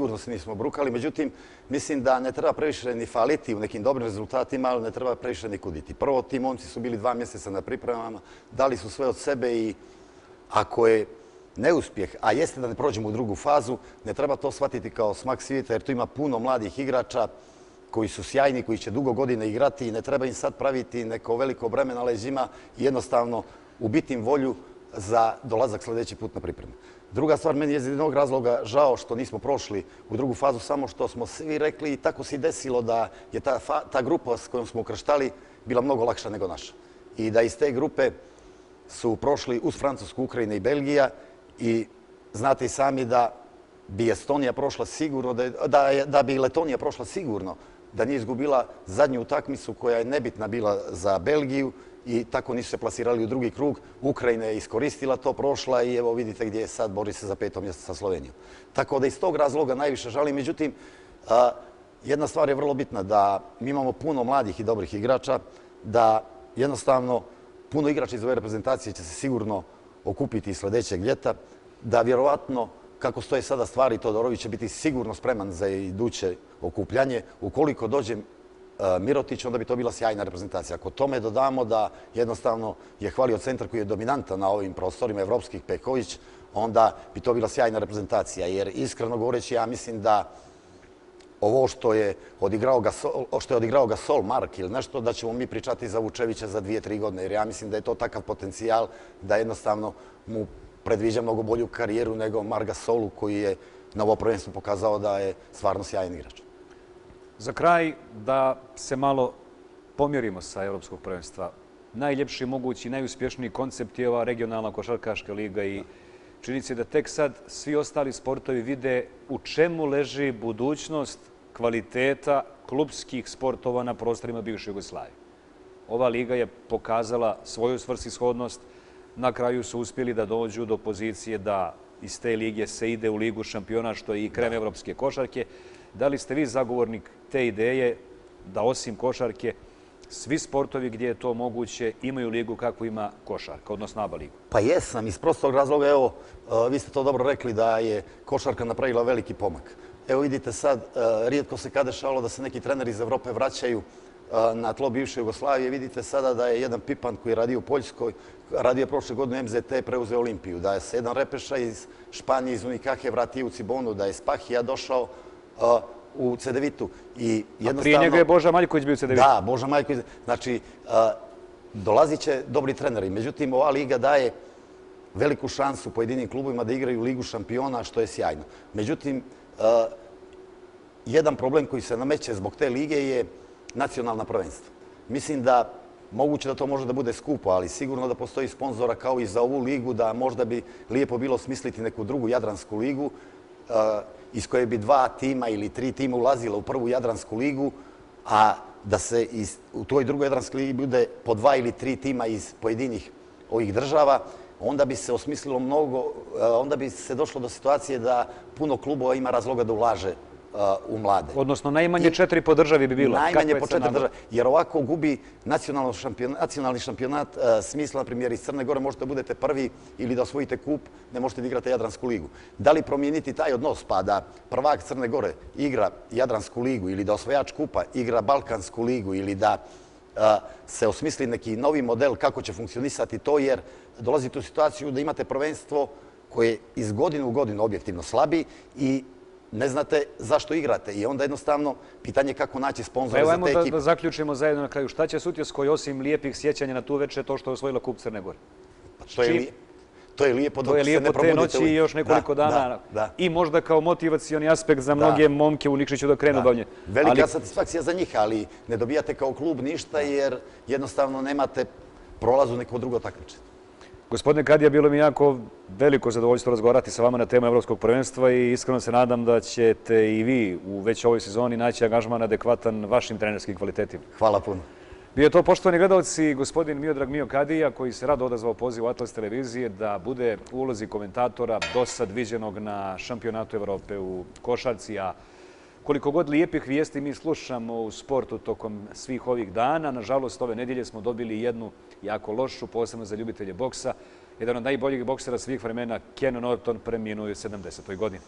sigurno se nismo brukali, međutim, mislim da ne treba previše ni faliti u nekim dobrim rezultatima, ali ne treba previše ni kuditi. Prvo, ti momci su bili dva mjeseca na pripremama, dali su sve od sebe i ako je neuspjeh, a jeste da ne prođemo u drugu fazu, ne treba to shvatiti kao smak svijeta, jer tu ima puno mladih igrača koji su sjajni, koji će dugo godine igrati i ne treba im sad praviti neko veliko breme na leđima i jednostavno ubiti im volju za dolazak sljedeći put na pripremu. Druga stvar, meni je iz jednog razloga žao što nismo prošli u drugu fazu, samo što smo svi rekli i tako se desilo da je ta, ta grupa s kojom smo ukrštali bila mnogo lakša nego naša. I da iz te grupe su prošli uz Francusku, Ukrajina i Belgija i znate i sami da bi Estonija prošla sigurno, da, da, da bi Letonija prošla sigurno, da nije izgubila zadnju utakmicu koja je nebitna bila za Belgiju i tako nisu se plasirali u drugi krug. Ukrajina je iskoristila to, prošla i evo vidite gdje je sad, bori se za peto mjesto sa Slovenijom. Tako da iz tog razloga najviše žalim. Međutim, jedna stvar je vrlo bitna, da mi imamo puno mladih i dobrih igrača, da jednostavno puno igrača iz ove reprezentacije će se sigurno okupiti sljedećeg ljeta, da vjerovatno kako stoje sada stvari, Todorović će biti sigurno spreman za iduće okupljanje. Ukoliko dođe E, Mirotić, onda bi to bila sjajna reprezentacija. Ako tome dodamo da jednostavno je hvalio centar koji je dominantan na ovim prostorima evropskih Peković, onda bi to bila sjajna reprezentacija. Jer iskreno govoreći, ja mislim da ovo što je odigrao Gasol, što je odigrao Gasol Mark ili nešto, da ćemo mi pričati za Vučevića za dvije, tri godine. Jer ja mislim da je to takav potencijal da jednostavno mu predviđa mnogo bolju karijeru nego Marga Solu koji je na ovo prvenstvo pokazao da je stvarno sjajan igrač. Za kraj, da se malo pomjerimo sa Europskog prvenstva. Najljepši mogući, najuspješniji koncept je ova regionalna košarkaška liga i čini se da tek sad svi ostali sportovi vide u čemu leži budućnost kvaliteta klubskih sportova na prostorima bivše Jugoslavije. Ova liga je pokazala svoju svrsishodnost. Na kraju su uspjeli da dođu do pozicije da iz te lige se ide u ligu šampiona, što je i krem evropske košarke. Da li ste vi zagovornik te ideje da osim košarke svi sportovi gdje je to moguće imaju ligu kako ima košarka, odnosno ABA ligu? Pa jesam, iz prostog razloga, evo, e, vi ste to dobro rekli da je košarka napravila veliki pomak. Evo vidite sad, e, rijetko se kada šalo da se neki treneri iz Evrope vraćaju e, na tlo bivše Jugoslavije. Vidite sada da je jedan Pipan koji radi u Poljskoj, radio prošle godine MZT, preuzeo Olimpiju. Da je se jedan repeša iz Španije, iz Unikahe, vratio u Cibonu, da je Spahija došao u Cedevitu. I A prije njega je Boža Maljković bio u Cedevitu. Da, Boža Maljković. Znači, dolazit će dobri treneri. Međutim, ova liga daje veliku šansu pojedinim klubima da igraju ligu šampiona, što je sjajno. Međutim, jedan problem koji se nameće zbog te lige je nacionalna prvenstva. Mislim da moguće da to može da bude skupo, ali sigurno da postoji sponzora kao i za ovu ligu, da možda bi lijepo bilo smisliti neku drugu Jadransku ligu, Eh, iz koje bi dva tima ili tri tima ulazila u prvu Jadransku ligu, a da se iz, u toj drugoj Jadranskoj ligi bude po dva ili tri tima iz pojedinih ovih država, onda bi se osmislilo mnogo, eh, onda bi se došlo do situacije da puno klubova ima razloga da ulaže u mlade. Odnosno, najmanje četiri po državi bi bilo. Najmanje po četiri državi. Jer ovako gubi nacionalni šampionat smisla, na primjer, iz Crne Gore možete da budete prvi ili da osvojite kup, ne možete da igrate Jadransku ligu. Da li promijeniti taj odnos pa da prvak Crne Gore igra Jadransku ligu ili da osvojač kupa igra Balkansku ligu ili da se osmisli neki novi model kako će funkcionisati to, jer dolazite u situaciju da imate prvenstvo koje iz godinu u godinu objektivno slabi i ne znate zašto igrate. I onda jednostavno pitanje kako naći sponzora za te ekipe. Evo da zaključimo zajedno na kraju. Šta će Sutjesko i osim lijepih sjećanja na tu večer to što je osvojila kup Crne Gore? Pa to je lijepo. To je lijepo dok se ne probudite. To je lijepo te noći i još nekoliko dana. I možda kao motivacioni aspekt za mnoge momke u Nikšiću da krenu bavnje. Velika satisfakcija za njih, ali ne dobijate kao klub ništa jer jednostavno nemate prolazu neko drugo takmičenje. Gospodine Kadija, bilo mi jako veliko zadovoljstvo razgovarati sa vama na temu Evropskog prvenstva i iskreno se nadam da ćete i vi u već ovoj sezoni naći angažman adekvatan vašim trenerskim kvalitetima. Hvala puno. Bio je to poštovani gledalci, gospodin Miodrag Mio Kadija, koji se rado odazvao poziv Atlas televizije da bude u ulozi komentatora do sad viđenog na šampionatu Evrope u Košarci, a koliko god lijepih vijesti mi slušamo u sportu tokom svih ovih dana, nažalost ove nedjelje smo dobili jednu jako lošu, posebno za ljubitelje boksa. Jedan od najboljih boksera svih vremena, Ken Norton, preminuo je u 70. godini.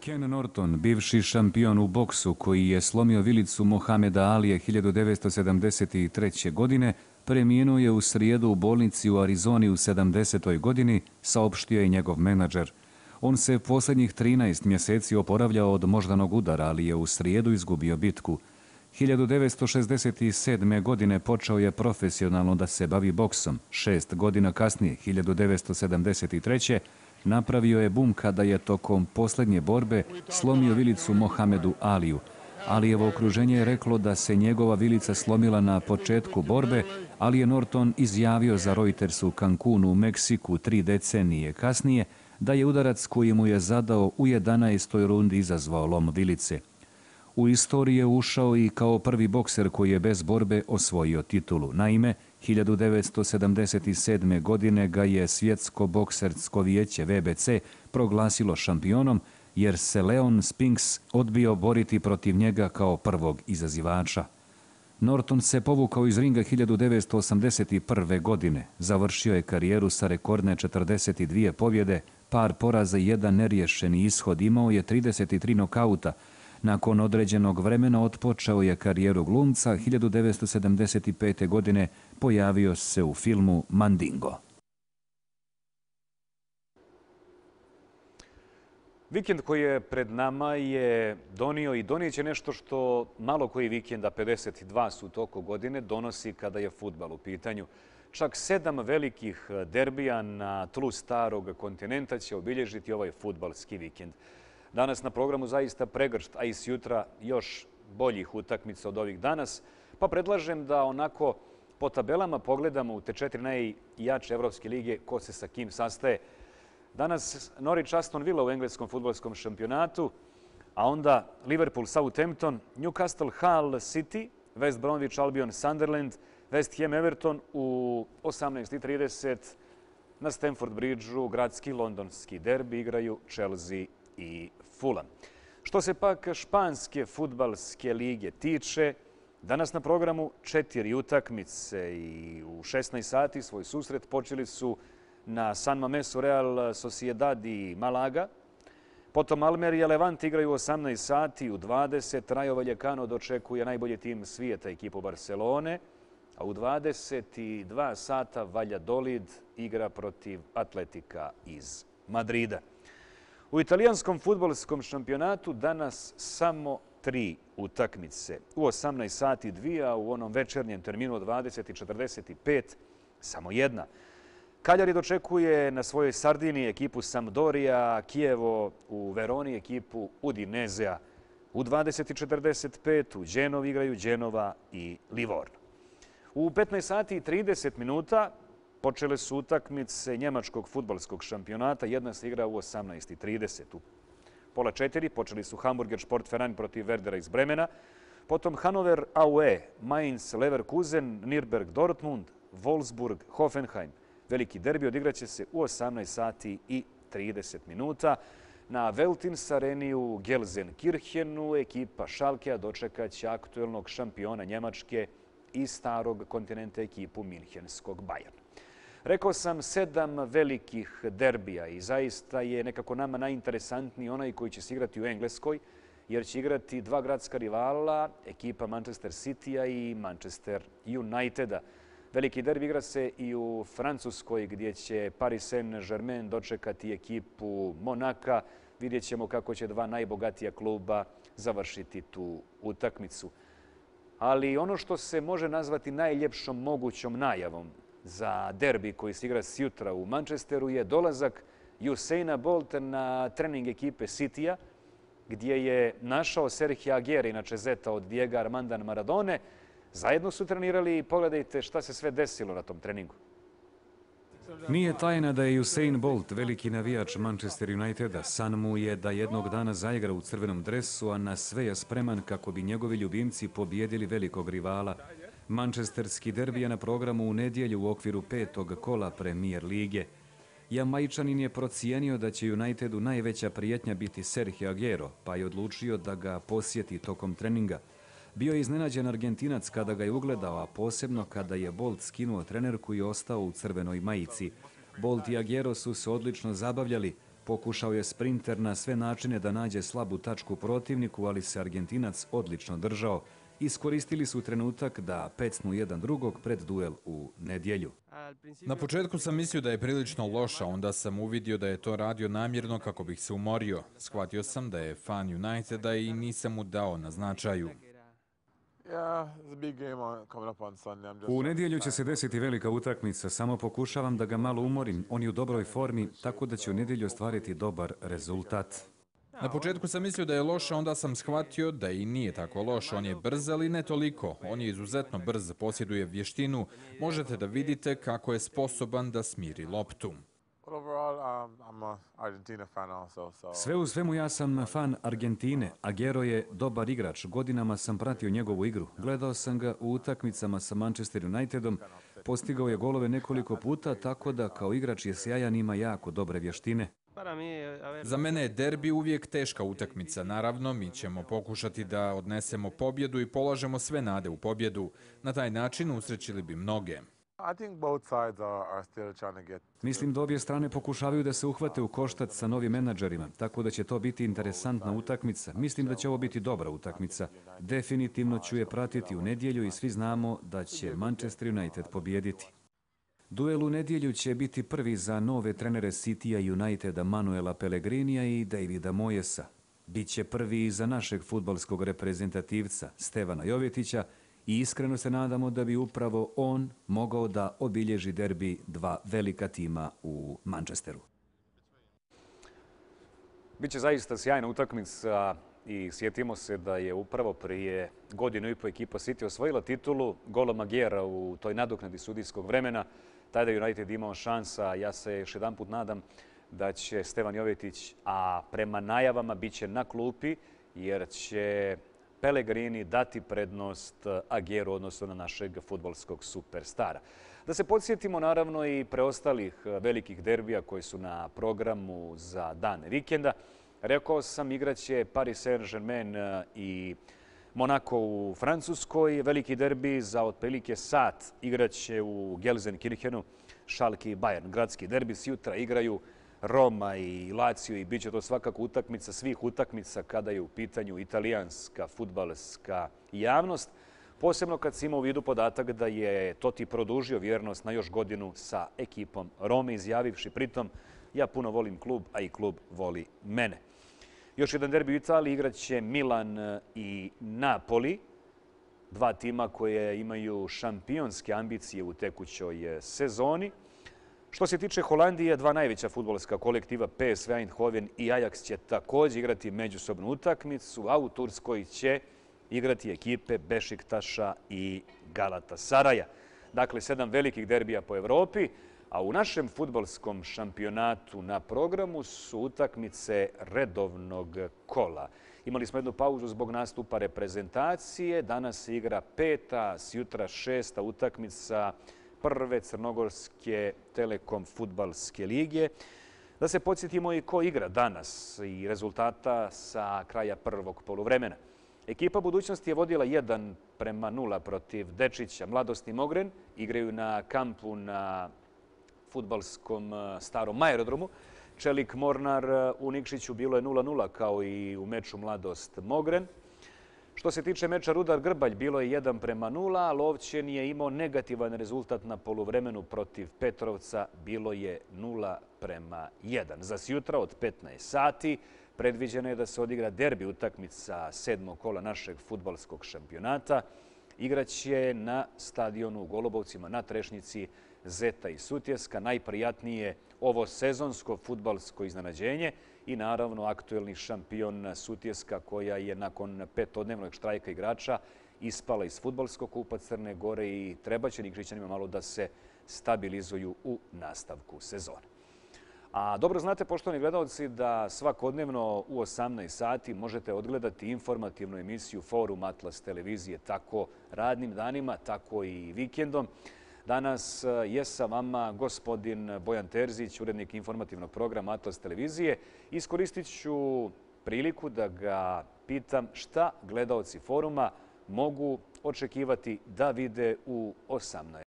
Ken Norton, bivši šampion u boksu koji je slomio vilicu Mohameda Alije 1973. godine, preminuo je u srijedu u bolnici u Arizoni u 70. godini, saopštio je njegov menadžer. On se posljednjih 13 mjeseci oporavljao od moždanog udara, ali je u srijedu izgubio bitku. 1967. godine počeo je profesionalno da se bavi boksom. Šest godina kasnije, 1973. napravio je bum kada je tokom posljednje borbe slomio vilicu Mohamedu Aliju. Alijevo okruženje je reklo da se njegova vilica slomila na početku borbe, ali je Norton izjavio za Reuters u Cancunu u Meksiku tri decenije kasnije da je udarac koji mu je zadao u 11. rundi izazvao lom vilice. U istoriji je ušao i kao prvi bokser koji je bez borbe osvojio titulu. Naime, 1977. godine ga je svjetsko boksersko vijeće VBC proglasilo šampionom, jer se Leon Spinks odbio boriti protiv njega kao prvog izazivača. Norton se povukao iz ringa 1981. godine. Završio je karijeru sa rekordne 42 pobjede, par poraza i jedan neriješeni ishod. Imao je 33 nokauta, Nakon određenog vremena otpočeo je karijeru glumca, 1975. godine pojavio se u filmu Mandingo. Vikend koji je pred nama je donio i donijeće nešto što malo koji vikenda, 52 su toko godine, donosi kada je futbal u pitanju. Čak sedam velikih derbija na tlu starog kontinenta će obilježiti ovaj futbalski vikend. Danas na programu zaista pregršt, a i s jutra još boljih utakmica od ovih danas. Pa predlažem da onako po tabelama pogledamo u te četiri najjače Evropske lige ko se sa kim sastaje. Danas Norwich Aston Villa u engleskom futbolskom šampionatu, a onda Liverpool Southampton, Newcastle Hull City, West Bromwich Albion Sunderland, West Ham Everton u 18.30 na Stamford Bridgeu, gradski londonski derbi igraju Chelsea i Fulham. Što se pak španske futbalske lige tiče, danas na programu četiri utakmice i u 16 sati svoj susret počeli su na San Mamesu Real Sociedad i Malaga. Potom Almeria Levant igraju u 18 sati u 20. Rajo Vallecano dočekuje najbolji tim svijeta ekipu Barcelone. A u 22 sata Valladolid igra protiv Atletika iz Madrida. U italijanskom futbolskom šampionatu danas samo tri utakmice. U 18 sati dvije, a u onom večernjem terminu od 20.45 samo jedna. Kaljari dočekuje na svojoj Sardini ekipu Sampdoria, Kijevo u Veroni ekipu Udinezea. U 20.45 u Dženov igraju Dženova i Livorno. U 15 sati i 30 minuta Počele su utakmice njemačkog futbolskog šampionata. Jedna se igra u 18.30. U pola četiri počeli su Hamburger Sport protiv Werdera iz Bremena. Potom Hannover Aue, Mainz, Leverkusen, Nürnberg, Dortmund, Wolfsburg, Hoffenheim. Veliki derbi odigraće se u 18 sati i 30 minuta. Na Veltins areni u Gelsenkirchenu ekipa Schalkea dočekaće aktuelnog šampiona Njemačke i starog kontinenta ekipu Minhenskog Bayerna. Rekao sam sedam velikih derbija i zaista je nekako nama najinteresantniji onaj koji će se igrati u Engleskoj, jer će igrati dva gradska rivala, ekipa Manchester City-a i Manchester United-a. Veliki derbi igra se i u Francuskoj gdje će Paris Saint-Germain dočekati ekipu Monaka. Vidjet ćemo kako će dva najbogatija kluba završiti tu utakmicu. Ali ono što se može nazvati najljepšom mogućom najavom za derbi koji se igra sjutra u Manchesteru je dolazak Usaina Bolta na trening ekipe City-a, gdje je našao Serhija Aguirre, inače zeta od Diego Armanda Maradone. Zajedno su trenirali i pogledajte šta se sve desilo na tom treningu. Nije tajna da je Usain Bolt veliki navijač Manchester Uniteda. San mu je da jednog dana zaigra u crvenom dresu, a na sve je spreman kako bi njegovi ljubimci pobjedili velikog rivala Manchesterski derbi je na programu u nedjelju u okviru petog kola premijer lige. Jamajčanin je procijenio da će Unitedu najveća prijetnja biti Sergio Aguero, pa je odlučio da ga posjeti tokom treninga. Bio je iznenađen Argentinac kada ga je ugledao, a posebno kada je Bolt skinuo trenerku i ostao u crvenoj majici. Bolt i Aguero su se odlično zabavljali, Pokušao je sprinter na sve načine da nađe slabu tačku protivniku, ali se Argentinac odlično držao. Iskoristili su trenutak da pecnu jedan drugog pred duel u nedjelju. Na početku sam mislio da je prilično loša, onda sam uvidio da je to radio namjerno kako bih se umorio. Shvatio sam da je fan Uniteda i nisam mu dao na značaju. U nedjelju će se desiti velika utakmica, samo pokušavam da ga malo umorim. On je u dobroj formi, tako da će u nedjelju ostvariti dobar rezultat. Na početku sam mislio da je loša, onda sam shvatio da i nije tako loš. On je brz, ali ne toliko. On je izuzetno brz, posjeduje vještinu. Možete da vidite kako je sposoban da smiri loptu. Um, Sve u svemu ja sam fan Argentine. Agero je dobar igrač. Godinama sam pratio njegovu igru. Gledao sam ga u utakmicama sa Manchester Unitedom. Postigao je golove nekoliko puta, tako da kao igrač je sjajan ima jako dobre vještine. Za mene je derbi uvijek teška utakmica. Naravno, mi ćemo pokušati da odnesemo pobjedu i polažemo sve nade u pobjedu. Na taj način usrećili bi mnoge. Mislim da obje strane pokušavaju da se uhvate u koštac sa novim menadžerima, tako da će to biti interesantna utakmica. Mislim da će ovo biti dobra utakmica. Definitivno ću je pratiti u nedjelju i svi znamo da će Manchester United pobijediti. Duel u nedjelju će biti prvi za nove trenere City-a Uniteda Manuela Pellegrinija i Davida Mojesa. Biće prvi i za našeg futbalskog reprezentativca Stevana Jovetića i iskreno se nadamo da bi upravo on mogao da obilježi derbi dva velika tima u Manchesteru. Biće zaista sjajna utakmica i sjetimo se da je upravo prije godinu i po ekipa City osvojila titulu gola Magijera u toj nadoknadi sudijskog vremena. Tada United imao šansa, ja se još jedan put nadam da će Stevan Jovetić, a prema najavama bit će na klupi, jer će Pelegrini dati prednost eh, Agjeru, odnosno na našeg futbolskog superstara. Da se podsjetimo naravno i preostalih eh, velikih derbija koji su na programu za dan vikenda. Rekao sam, igraće Paris Saint-Germain eh, i Monako u Francuskoj. Veliki derbi za otprilike sat igraće u Gelsenkirchenu, Šalki i Bayern. Gradski derbi s jutra igraju Roma i Lazio i bit će to svakako utakmica svih utakmica kada je u pitanju italijanska futbalska javnost. Posebno kad se ima u vidu podatak da je Toti produžio vjernost na još godinu sa ekipom Rome, izjavivši pritom ja puno volim klub, a i klub voli mene. Još jedan derbi u Italiji igraće Milan e, i Napoli, dva tima koje imaju šampionske ambicije u tekućoj e, sezoni. Što se tiče Holandije, dva najveća futbolska kolektiva PSV Eindhoven i Ajax će također igrati međusobnu utakmicu, a u Turskoj će igrati ekipe Bešiktaša i Galatasaraja. Dakle, sedam velikih derbija po Evropi. A u našem futbolskom šampionatu na programu su utakmice redovnog kola. Imali smo jednu pauzu zbog nastupa reprezentacije. Danas se igra peta, s jutra šesta utakmica prve Crnogorske telekom futbalske lige. Da se podsjetimo i ko igra danas i rezultata sa kraja prvog poluvremena. Ekipa budućnosti je vodila 1 prema 0 protiv Dečića. Mladost i Mogren igraju na kampu na futbalskom e, starom aerodromu. Čelik Mornar e, u Nikšiću bilo je 0-0 kao i u meču Mladost Mogren. Što se tiče meča Rudar Grbalj, bilo je 1 prema 0, a Lovćen je imao negativan rezultat na poluvremenu protiv Petrovca, bilo je 0 prema 1. Za sjutra od 15 sati predviđeno je da se odigra derbi utakmica sedmog kola našeg futbalskog šampionata. Igraće na stadionu u Golubovcima na Trešnici Zeta i Sutjeska, najprijatnije ovo sezonsko futbalsko iznenađenje i naravno aktuelni šampion Sutjeska koja je nakon petodnevnog štrajka igrača ispala iz futbalskog kupa Crne Gore i treba će Nikšićanima malo da se stabilizuju u nastavku sezone. A dobro znate, poštovani gledalci, da svakodnevno u 18 sati možete odgledati informativnu emisiju Forum Atlas televizije tako radnim danima, tako i vikendom. Danas e, je sa vama gospodin Bojan Terzić, urednik informativnog programa Atlas televizije. Iskoristit ću priliku da ga pitam šta gledalci foruma mogu očekivati da vide u 18.